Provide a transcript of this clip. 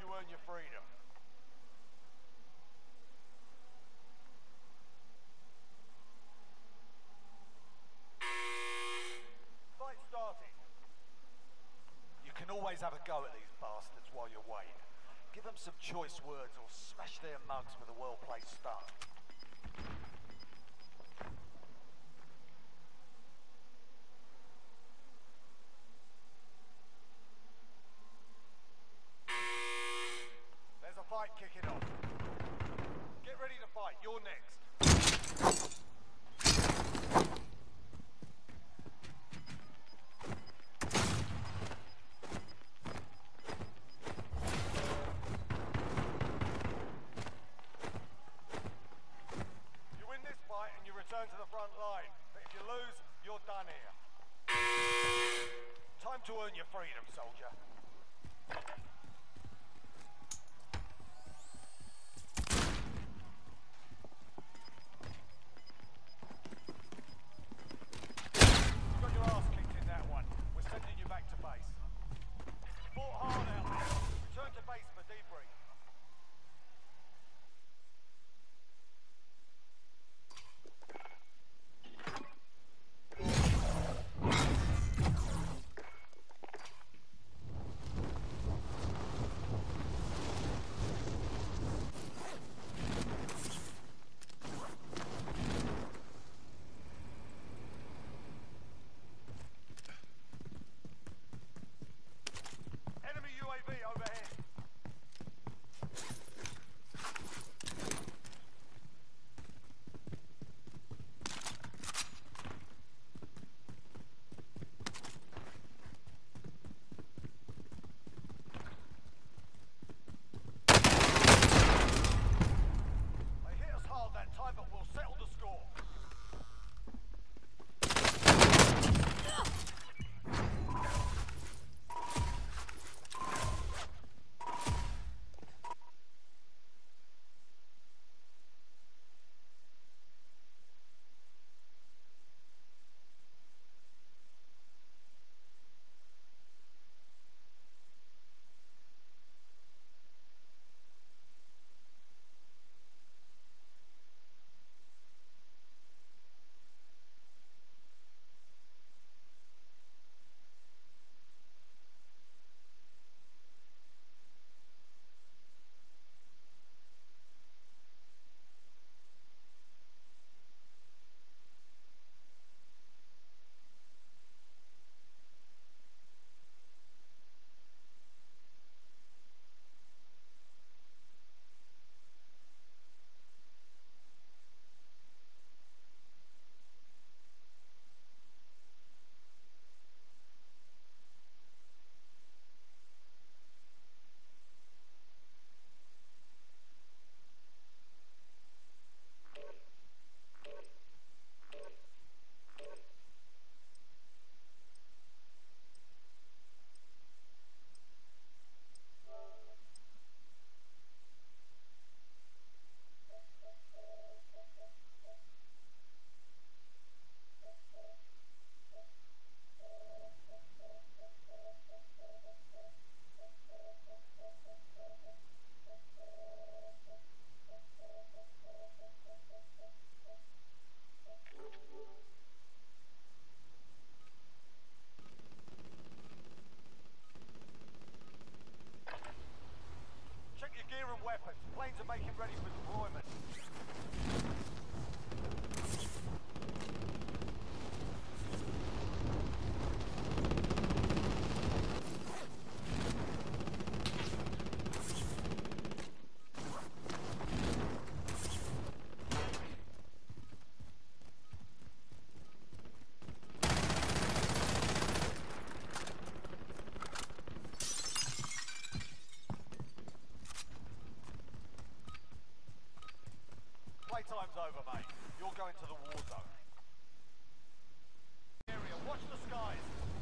You earn your freedom. Fight starting. You can always have a go at these bastards while you're waiting. Give them some choice words or smash their mugs with a well-placed stone. Fight. You're next. You win this fight and you return to the front line. But if you lose, you're done here. Time to earn your freedom, soldier. Planes are making ready for deployment. time's over, mate. You're going to the war zone. Area, watch the skies.